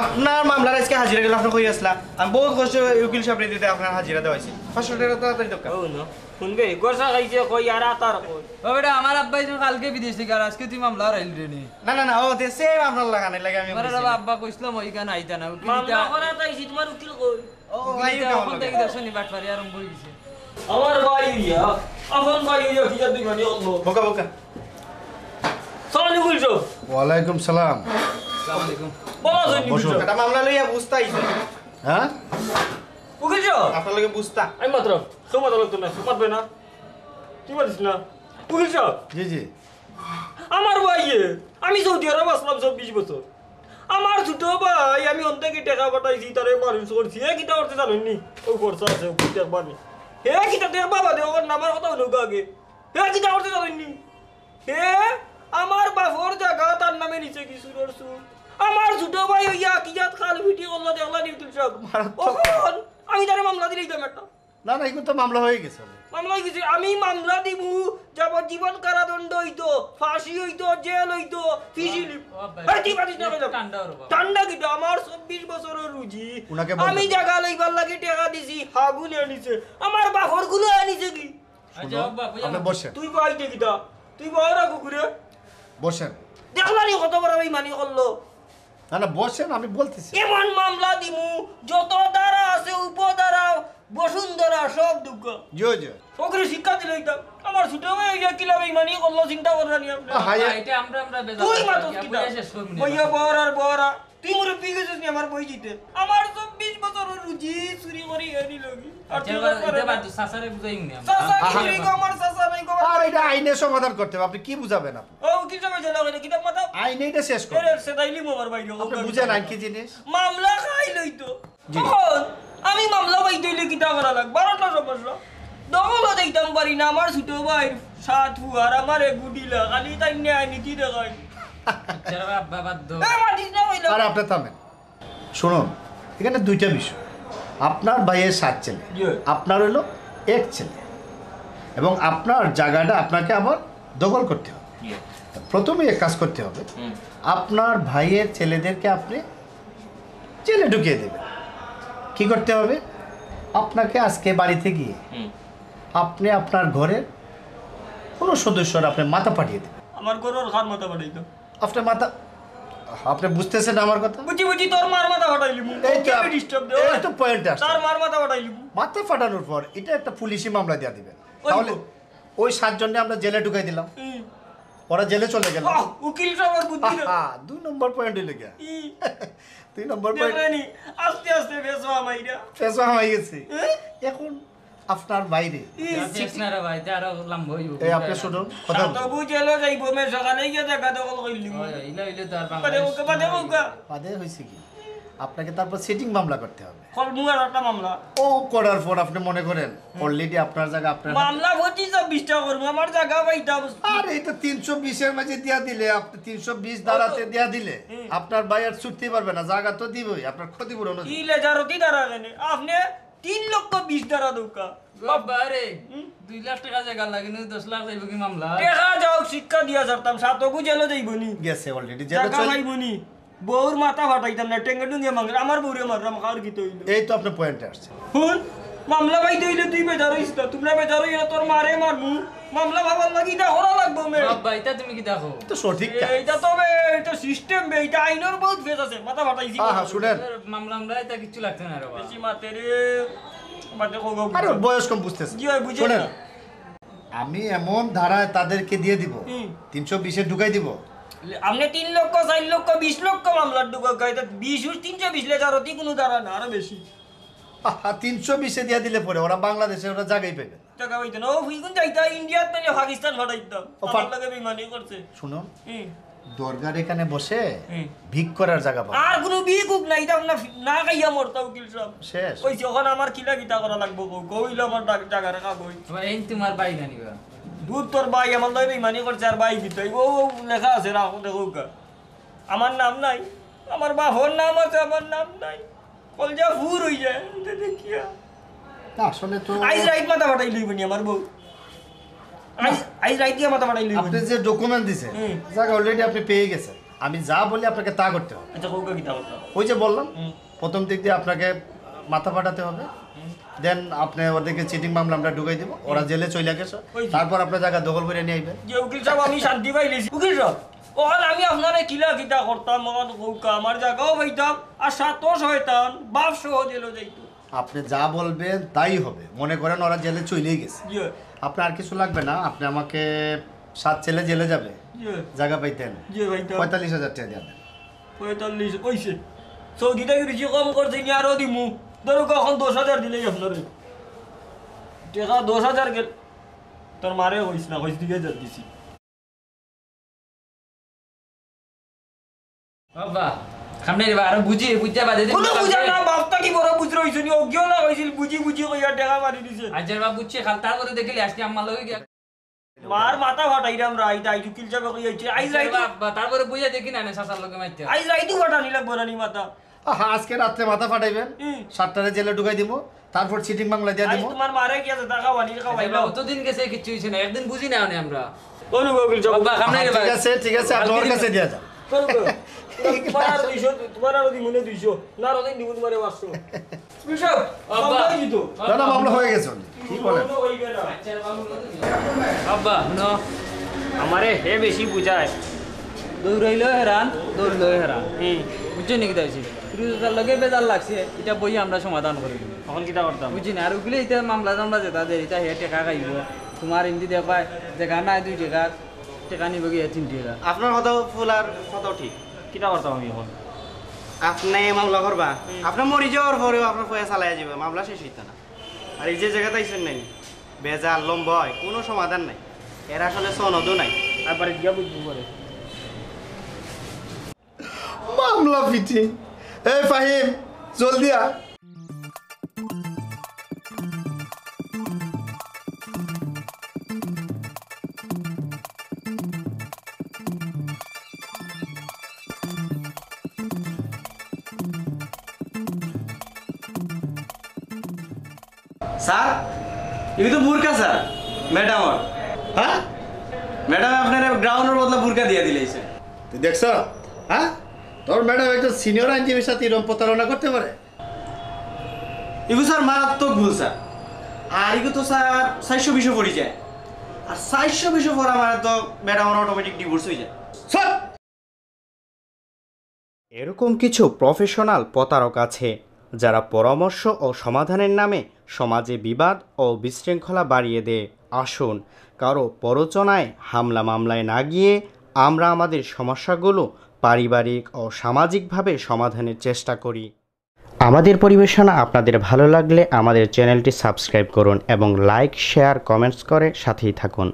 আপনার মামলার আজকে হাজিরা গেল আপনি কই আসলা? আমি বহুত কষ্ট উকিল সাহেব দিতে আপনার হাজিরা দেওয়াইছি পাঁচশো টাকা তাড়াতাড়ি দরকার। শুনবে? গোসা খাইছে কই আর আতার ও বেটা আমার আব্বাই তো কালকে বিদেশ থেকে আর আজকে তুই মামলা রাইল রে নি। না না না ও তে সেম আপনার লাগানে লাগে আমি আমার বুঝছি। আব্বা কইছিল মই কেন আইতা না উকিল মামলা করা তাইছি তোমার উকিল কই? ও ভাই এখন থেকে দেখছ নি বাটপারি আরম্ভ হয়ে গেছে। আমার ভাই ইয়া আপন ভাই ইয়া কি জানি মানে আল্লাহ বোকা বোকা। সালাম সালাম আলাইকুম বসো। এটা মামলা লইয়া বুঝতা হ্যাঁ? উকিল আপনার বুঝতা। আমি মাত্র। তোমার লাগতো না মাতবে না। তুই পারিস না। উকিল জি জি। আমার ভাই আমি সৌদি আরব আসলাম চব্বিশ বছর। আমার ছোট ভাই আমি অন্তে টাকা পাঠাইছি তারে মানুষ করছি। হে কিটা করতে জানেন নি ওই খরচা আছে পারবি হে কিটা তোর বাবা দে ওর নামার কথা হলো আগে। হে কিটা করতে জানেন নি হে আমার বাপর জায়গা তার নামে নিচে কি সুরের সুর? আমার ছোট ভাই হইয়া কি জাত খাল ভিডিও করল দেখলা নি উকিল সাহেব ওখন আমি তারে মামলা দিলেই দাম একটা। না না এগুলো তো মামলা হয়ে গেছে মামলা কিছু আমি মামলা দিব যাবজ্জীবন কারাদণ্ড হইতো ফাঁসি হইতো জেল হইতো ফিসিল এই তুই পারিস না কইলাম। ঠান্ডা কিটা? আমার চব্বিশ বছরের রুজি। আমি। জায়গা লইবার লাগি টাকা দিছি হাগুন আনিছে। আমার বাপরগুলো আনিছে কি? আচ্ছা তুই বাইতে কিটা তুই বড় কুকুরে? বসেন। দেখলানি কত বড় ভাই মানি করল। না না বসেন আমি বলতেছি। এমন মামলা দিমু যত দ্বারা আছে উপদ্বারা বসুন্ধরা সব দুঃখ ওকে শিক্ষা দিলে আমার ছোট কিলা বেইমানি করল চিন্তা আপনি হাই এটা আমরা আমরা বেজার তুই। বইয়া বড় আর বড় তুই মোরে পিগেছিস নি আমার বই দিতে? আমার বছরের রুজি চুরি করি এনি লগি। আর আচ্ছা, তুই এটা বাদ, সাসারে বুঝাইম নি আমরা। কি নাই গো আর এটা আইনের সমাধান করতে হবে। আপনি কি বুঝাবেন আপনি? ও কি সময় জানা কইলে কিতাব মাথা আইনে এটা শেষ করুন এরে মোবার বাইরে আপনি বুঝেন কি জিনিস? মামলা খাই লইতো জি। তখন আমি মামলা পাই দইলে কিতা করা লাগ বারোটা সমস্যা দখলও দেখতাম পারি না আমার ছোট ভাই সাত ফুয়ার আমার গুডিলা খালি তাই ন্যায় নীতি দেখায়। আচ্ছা, আর আপনি থামেন। শুনুন এখানে দুইটা বিষয়। আপনার ভাইয়ের সাত ছেলে আপনার হলো এক ছেলে। এবং আপনার জায়গাটা আপনাকে আবার দখল করতে হবে। প্রথমে এক কাজ করতে হবে আপনার ভাইয়ের ছেলেদেরকে আপনি জেলে ঢুকিয়ে দেবেন। কি করতে হবে? আপনাকে আজকে বাড়িতে গিয়ে আপনি আপনার ঘরের কোনো সদস্যর আপনি মাথা পাঠিয়ে দেবেন। আমার গরুর খান মাথা পাঠাইতো আপনার মাথা আপনি বুঝতেছেন আমার কথা? বুঝি বুঝি তোর মার মাথা মু এই তো ডিস্টার্ব দে এই তো পয়েন্ট আসছে। তার মার মাথা মু মাথা ফাটানোর পর এটা একটা পুলিশি মামলা দিয়ে দিবেন। ওই তাহলে তো। ওই সাতজনকে আমরা জেলে ঢুকাই দিলাম। ওরা জেলে চলে গেল। উকিলটা আমার বুদ্ধি না। দুই নম্বর পয়েন্ট হইলে গিয়া। তুই দুই নম্বর পয়েন্ট? আস্তে আস্তে বেসো আমাইরা ফেসওয়া হয়ে গেছে। এখন আপনার বাইরে। ই, না রে ভাই, এটা আরও লম্বা হইব। এই আপনি শুনুন কথা তো বলুন। বুঝেলো যাইব মে সকালে গিয়ে দেখা দখল কইলি বাদে হইছে কি? আপনাকে তারপর সিটিং মামলা করতে হবে। কল মু একটা মামলা। ও করার পর আপনি মনে করেন অলরেডি আপনার জায়গা আপনার মামলা ভর্তি চব্বিশটা করব আমার জায়গা পাইতাম আর এটা তিনশো বিশের মাঝে দিয়া দিলে আপনি তিনশো বিশ দাঁড়াতে দিয়া দিলে আপনার ভাই আর ছুটতে পারবে না জায়গা তো দিবই আপনার ক্ষতিপূরণ কি লেজারতি দ্বারা কেনে আপনি তিন লক্ষ বিশ দ্বারা দৌকা। বাবা রে, দুই লাখ টাকা জায়গা লাগে না, দশ লাখ যাইব কি মামলা? দেখা যাও শিক্ষা দিয়া যারতাম সাতকু জেলে যাইব নি। গেছে অলরেডি জায়গা চলে পাইব নি। বউর মাথা ফাটাইতাম না টেঙ্গে টুঙ্গে মাংস আমার বউরে মারলাম খাওয়ার কি তৈল এই তো আপনার পয়েন্টে আসছে। শুন মামলা পাই তৈলে তুই বেজার হইস না তোমরা বেজার হইলে তোর মারে মারমু। মামলা ভাবার লাগি না হরা লাগবো মে। বাবা, এটা তুমি কি দেখো? তো সঠিক। এইটা তো বে এটা সিস্টেম বে এটা আইনের বহুত ফেস আছে মাথা ফাটাইছি। হ্যাঁ হ্যাঁ শুনেন মামলা মামলা এটা কিচ্ছু লাগছে না রে বাবা। বেশি মাতে রে মাতে কোগো আরে বয়স কম বুঝতেছে। জি ভাই বুঝে শোনেন না। আমি এমন ধারায় তাদেরকে দিয়ে দিব হুম। তিনশো বিশে ঢুকাই দিব আপনি তিন লক্ষ চার লক্ষ বিশ লক্ষ মামলার ঢুকা গাইতে বিশ তিনশো বিশ লেজার অতি কোনো দ্বারা না আরও বেশি। তিনশো বিশে দিয়ে দিলে পরে ওরা বাংলাদেশে ওরা জায়গায়। টাকা ও ফুলকুন যাইতা মানে পাকিস্তান আমার লাগে বেমানি করছে। দরগার এখানে বসে ভিক করার জায়গা পাবে। আর কোনো নাই না না খাইয়া মরতা উকিল সব শেষ। আমার কিলা কিতা করা লাগবো কইলো আমার ডাক- জায়গা রাখা কই এই তোমার। দুধ তোর ভাই আমার লয় করছে আর ভাই কিতা ও লেখা আছে রাখো দেখো আমার নাম নাই। আমার বাপর নাম আছে আমার নাম নাই। কলজা ফুর হই যায় দেখিয়া। আসলে তো আইজ রাইত মাথা ফাটাই লইব নি আমার বউ। আইজ আইজ রাইত মাথা ফাটাই লইব আপনি যে ডকুমেন্ট দিছে হুম। জায়গা অলরেডি আপনি পেয়ে গেছেন। আমি যা বলি আপনাকে তা করতে হবে। আচ্ছা কৌকা ওই যে বললাম প্রথম দিক দিয়ে আপনাকে মাথা ফাটাতে হবে। দেন আপনি ওদেরকে চিটিং মামলা আমরা ঢুকাই দিব। ওরা জেলে চলে গেছে। তারপর আপনার জায়গা দখল করে নিয়ে আইবেন। যে উকিল সাহেব আমি শান্তি পাইলেছি উকিল সাহেব ওখানে আমি আপনারে কিলা কিতা করতাম ওখানে কৌকা আমার জায়গাও পাইতাম আর সাতও শয়তান বাপ সহ দিল যাইতো। আপনি যা বলবেন তাই হবে। মনে করেন ওরা জেলে চলেই গেছে। আপনার আর কিছু লাগবে না? আপনি আমাকে সাত ছেলে জেলে যাবে। জায়গা পাইতেন। পঁয়তাল্লিশ হাজার টাকা দেবেন পঁয়তাল্লিশ ওইছে। সৌদিতে বেশি কম করছে আরও দিমু। ধরো এখন দশ হাজার দিলেই আপনারে টাকা দশ হাজার গেল। তোর মারে হইস না হইস দিকে হাজার দিছি। বাবা খামনে রে আর বুঝি বুঝতে বাদে কোনো বুঝা না বাপটা কি বড় বুঝ রইছে নি? অজ্ঞ না হইছিল বুঝি বুঝি কইয়া টাকা মারি দিছে। আজের বাবা বুঝছে খাল তারপরে দেখিলি আজকে আমার লগে গিয়া। মার মাথা ফাটাইরাম রাইত আই উকিল সাহেব কইয়াছে আইজ রাইত বাবা তারপরে বুঝে দেখি না সাসার লগে মাইতে। আইজ রাইতু লাগবো না নি মাথা। আজকে রাত্রে মাথা ফাটাইবেন। সাতটারে জেলে ঢুকাই দিব তারপর চিটিং বাংলা দিয়ে দিব তোমার মারে কি আছে? টাকা বানি টাকা পাইলাম অতদিন গেছে কিছু হইছে না একদিন বুঝি না আমরা। অনু উকিল সাহেব বাবা খামনে রে ঠিক আছে ঠিক আছে আপনি ওর কাছে দিয়ে যান তোমার আরও দুইশো তোমার আরও দিমুনে দুইশো। না আরও দিব তোমার পাঁচশো। বিশাল আব্বা। আব্বা না না মামলা হয়ে গেছে কি বলেন? বাবা নো আমারে হে বেশি বুঝায়। দৌড়াইলো হেরান দৌড়লো হেরান। বুঝছ নাকি তাইছি ফিরোজার লগে বেজার লাগছে এটা বই আমরা সমাধান করি। তখন কিটা করতাম? বুঝি না আর উকিলে এটা মামলা টামলা যেটা দে এটা হে টেকা খাইব। তোমার এমনি দেখায় দেখা নাই দুই টাকা টেকা নিব গিয়ে তিন টাকা। আপনার ফুল আর কথাও ঠিক। কিটা করতাম আমি এখন? আপনি মামলা করবা? আপনার মরি যাওয়ার পরেও আপনার পয়সা চালাই যাবে মামলা শেষ হইতো না। আর এই যে জায়গাতে আইসেন নাই বেজাল লম্বয় কোনো সমাধান নাই। এর আসলে সনদও নাই। তারপরে গিয়া বুঝব পরে। মামলা ফিটিং এই ফাহিম জলদি আ স্যার এগুলো তো বুরকা স্যার ম্যাডামর হ্যাঁ ম্যাডাম আপনার গ্রাউন্ডের বদলে বুরকা দিয়ে দিলেছে তুই দেখছ হ্যাঁ তোর ম্যাডাম একজন সিনিয়র আইনজীবীর সাথে এরকম প্রতারণা করতে পারে? স্যার মারাত্মক ভুল স্যার। আর তো স্যার চারশো বিশো পড়ে যায়। আর চারশো বিশো পর আমার তো ম্যাডামের অটোমেটিক ডিভোর্স হয়ে যায়। সব এরকম কিছু প্রফেশনাল প্রতারক আছে যারা পরামর্শ ও সমাধানের নামে সমাজে বিবাদ ও বিশৃঙ্খলা বাড়িয়ে দেয়। আসুন কারও প্ররোচনায় হামলা মামলায় না গিয়ে আমরা আমাদের সমস্যাগুলো পারিবারিক ও সামাজিকভাবে সমাধানের চেষ্টা করি। আমাদের পরিবেশনা আপনাদের ভালো লাগলে আমাদের চ্যানেলটি সাবস্ক্রাইব করুন এবং লাইক, শেয়ার, কমেন্টস করে সাথেই থাকুন।